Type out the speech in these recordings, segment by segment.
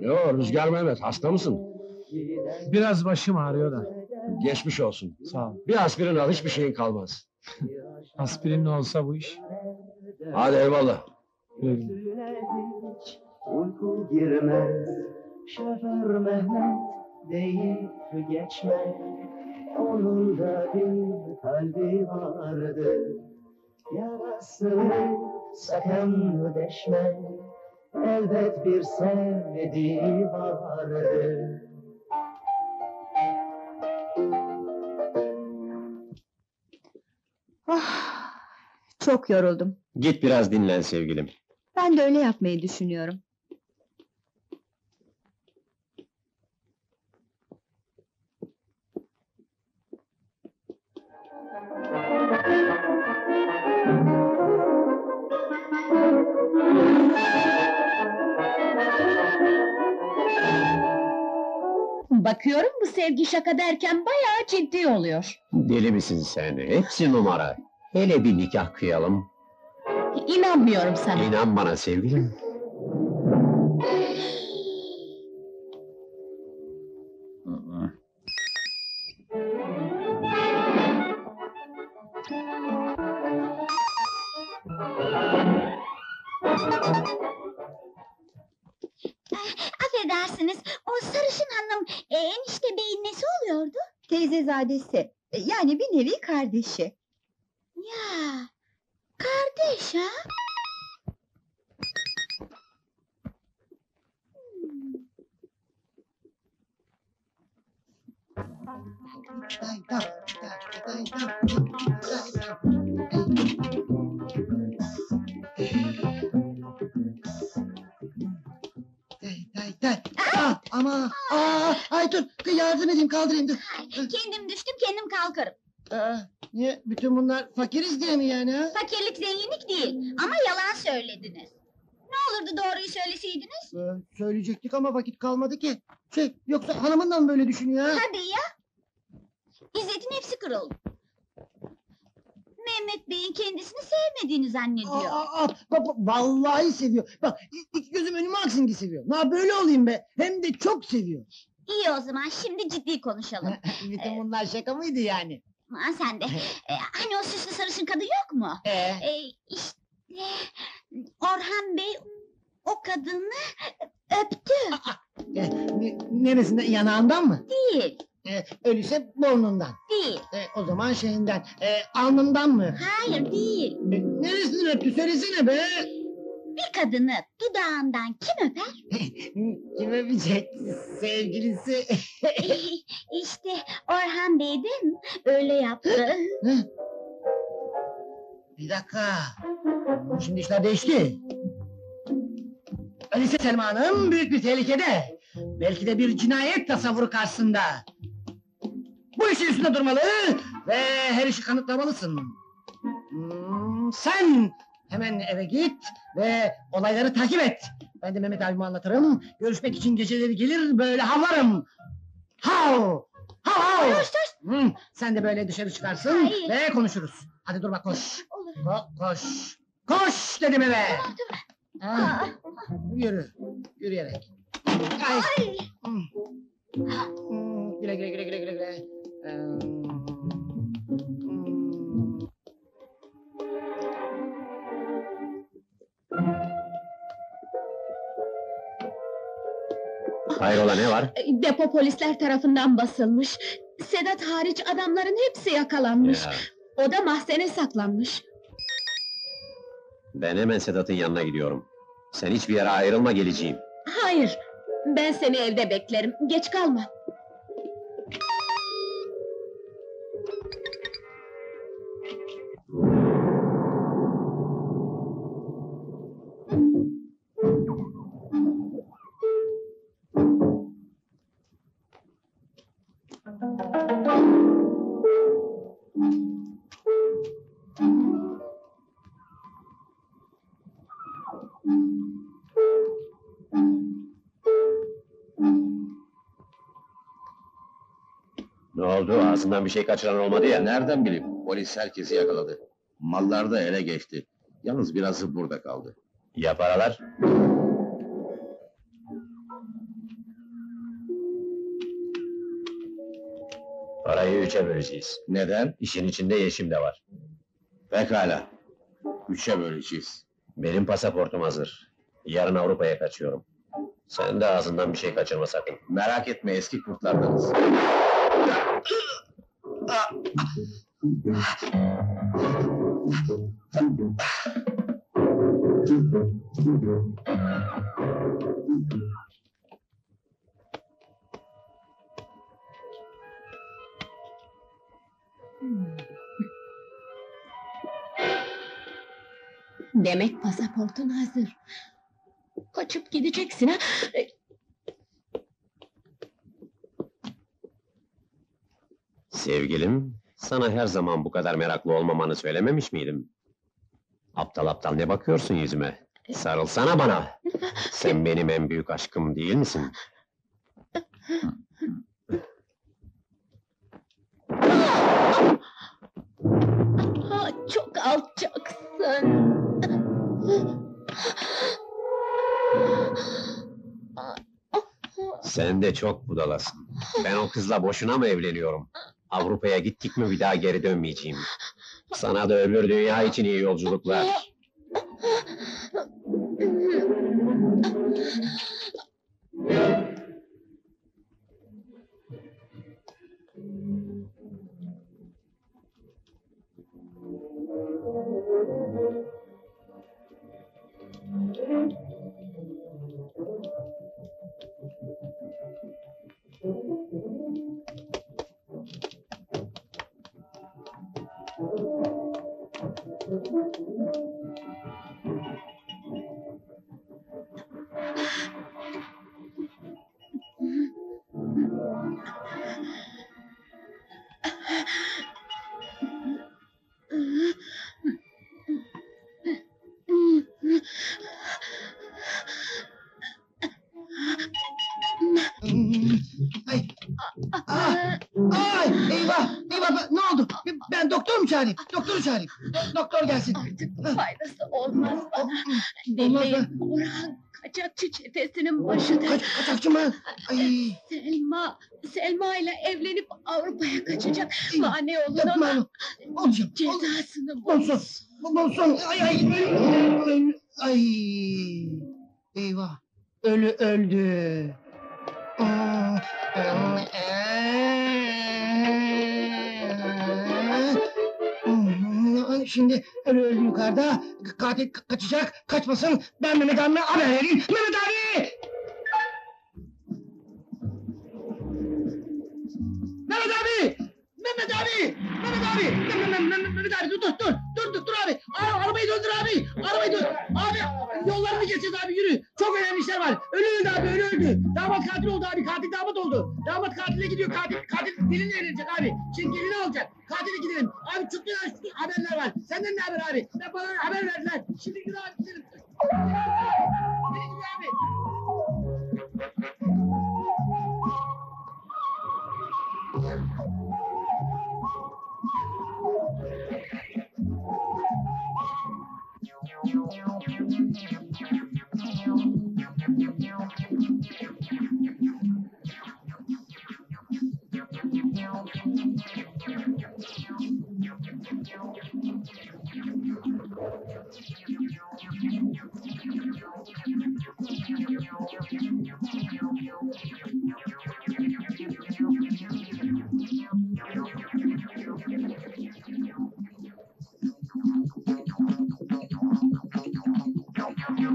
Yo Rüzgar Mehmet hasta mısın? Biraz başım ağrıyor da. Geçmiş olsun. Sağ ol. Bir aspirin al hiçbir şeyin kalmaz. Aspirin olsa bu iş. Hadi eyvallah. Güle güle. hiç uyku girmez Şoför Mehmet deyip geçmez Onun da bir kalbi vardı Yarasını sakın deşme Elbet bir sevdiği vardı Ah, çok yoruldum. Git biraz dinlen sevgilim. Ben de öyle yapmayı düşünüyorum. Bakıyorum bu sevgi şaka derken bayağı ciddi oluyor. Deli misin sen? Hepsi numara. Hele bir nikah kıyalım. İnanmıyorum sana. İnan bana sevgilim. Affedersiniz, o sarışın hanım e, enişte beyin nesi oluyordu? Teyzezadesi, e, yani bir nevi kardeşi. Ya, kardeş ha? Day day day. Ah, ama aa, ay dur yardım edeyim kaldırayım dur. Kendim düştüm, kendim kalkarım. Aa, niye bütün bunlar fakiriz diye mi yani ha? Fakirlik zenginlik değil ama yalan söylediniz. Ne olurdu doğruyu söyleseydiniz? Ee, söyleyecektik ama vakit kalmadı ki. Şey yoksa hanımından böyle düşünüyor ha? Hadi ya. İzzet'in hepsi kırıldı. Mehmet Bey'in kendisini sevmediğini zannediyor. Aa, aa, bak, vallahi seviyor. Bak iki gözüm önüme aksın ki seviyor. Na böyle olayım be. Hem de çok seviyor. İyi o zaman şimdi ciddi konuşalım. bütün bunlar şaka mıydı yani? Aman sen de. E, hani o süslü sarışın kadın yok mu? Ee, E, işte Orhan Bey o kadını öptü e, ne- neresinden yanağından mı? değil, E, öyleyse burnundan. değil. E, o zaman şeyinden. E, alnından mı? Hayır değil. E, neresinden öptü söylesene be. Bir kadını dudağından kim öper? Kim öpecek? Sevgilisi. işte Orhan Bey de öyle yaptı. Bir dakika. Şimdi işler değişti. Öyleyse Selma Hanım büyük bir tehlikede. Belki de bir cinayet tasavvuru karşısında. Bu işin üstünde durmalı ve her işi kanıtlamalısın. Hmm, sen hemen eve git ve olayları takip et. Ben de Mehmet abime anlatırım. Görüşmek için geceleri gelir böyle havlarım. Hav! Hav hav! Dur dur. Hmm, sen de böyle dışarı çıkarsın Hayır. ve konuşuruz. Hadi dur bak koş. Olur. Ko- koş. Koş dedim eve. Tamam tamam. Ha, Aa, yürü. Yürüyerek. Ay. ay. Hmm, Güle güle güle güle güle güle. Ee, Hayrola ne var? Depo polisler tarafından basılmış. Sedat hariç adamların hepsi yakalanmış. Ya, O da mahzene saklanmış. ben hemen Sedat'ın yanına gidiyorum. Sen hiçbir yere ayrılma geleceğim. Hayır, ben seni evde beklerim. Geç kalma. Ağzından bir şey kaçıran olmadı ya. Nereden bileyim? Polis herkesi yakaladı. Mallar da ele geçti. Yalnız birazı burada kaldı. Ya paralar? Parayı üçe böleceğiz. Neden? İşin içinde Yeşim de var. Pekala. Üçe böleceğiz. Benim pasaportum hazır. Yarın Avrupa'ya kaçıyorum. Sen de ağzından bir şey kaçırma sakın. Merak etme eski kurtlardanız. Demek pasaportun hazır. Kaçıp gideceksin ha? Sevgilim, sana her zaman bu kadar meraklı olmamanı söylememiş miydim? Aptal aptal ne bakıyorsun yüzüme? Sarılsana bana. Sen benim en büyük aşkım değil misin? Ha, çok alçaksın. Sen de çok budalasın. Ben o kızla boşuna mı evleniyorum? Avrupa'ya gittik mi bir daha geri dönmeyeceğim. Sana da öbür dünya için iyi yolculuklar. Ay. Ay, eyvah, eyvah, ne oldu? Ben doktor mu çağırayım? Doktoru çağırayım. Doktor gelsin. Artık faydası olmaz bana. Olmaz? Orhan kaçakçı çetesinin başıdır. Kaç, kaçakçı mı? Ay, Selma, Selma ile evlenip Avrupa'ya kaçacak. Mane olun yapma ona. onu. Olacağım. Ol, Cezasını bul. olsun. Olsun. Ay, ay, ay, ay. Eyvah. Ölü öldü. Şimdi ölü öldü yukarıda. Katil ka- kaçacak. Kaçmasın. Ben Mehmet abime haber vereyim. Mehmet abi! Mehmet abi! Mehmet abi! Mehmet abi! Mehmet, abi dur dur dur! Dur dur dur abi! Ara, arabayı döndür abi! Arabayı dön! Abi yollarını geçeceğiz abi yürü! Çok önemli işler var! Ölü öldü abi ölü öldü! Damat katil oldu abi katil damat oldu! Damat katile gidiyor katil katil gelinle evlenecek abi! Şimdi gelini alacak! Katile gidelim! Abi çıktı ya haberler var! Senden ne haber abi? Ben bana haber verdiler! Şimdi gidelim abi gidelim! Nereye gidiyor abi?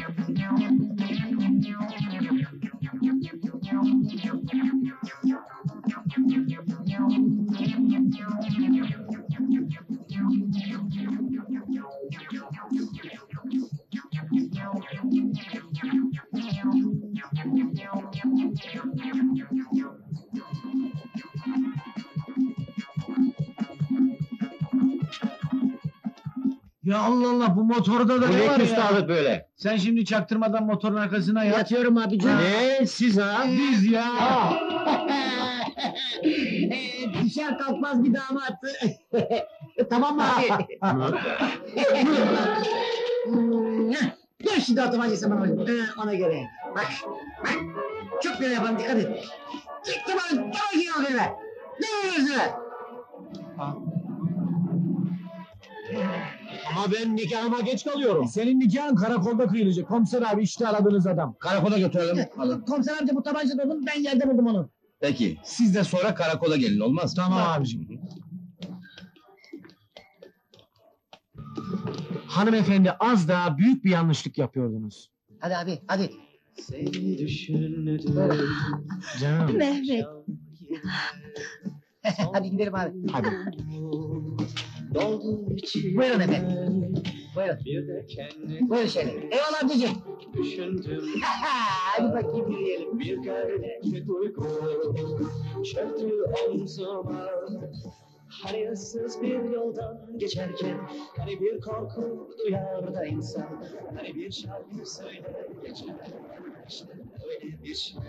Thank you. Ya Allah Allah bu motorda da Bu ne ne var ya? küstahlık böyle? Sen şimdi çaktırmadan motorun arkasına yat. Yatıyorum abicim. Ne siz ha? Biz ya. Ee, Düşer kalkmaz bir damat. tamam mı abi? Gel şimdi otomatik bana bak. Ee, ona göre. Bak. Bak. Çok böyle yapalım dikkat et. Çık tamam. Tamam ki o böyle. Ne veriyorsun? Ama ben nikahıma geç kalıyorum. Senin nikahın karakolda kıyılacak. Komiser abi işte aradığınız adam. Karakola götürelim. Komiser amca bu tabanca onun ben yerde buldum onu. Peki, siz de sonra karakola gelin olmaz mı? Tamam abicim. Hanımefendi az daha büyük bir yanlışlık yapıyordunuz. Hadi abi hadi. Seni düşündüm. Canım. Mehmet. hadi gidelim abi. Hadi. Doldu içime. Buyurun efendim. Buyurun. Bir de kendimi Buyurun şöyle. Eyvallah amcacığım. düşündüm. hadi bakayım yürüyelim. Bir garip duygu çöktü omzuma Hani ıssız bir yoldan geçerken Hani bir korku duyar da insan Hani bir şarkı söyler geçer İşte öyle bir şey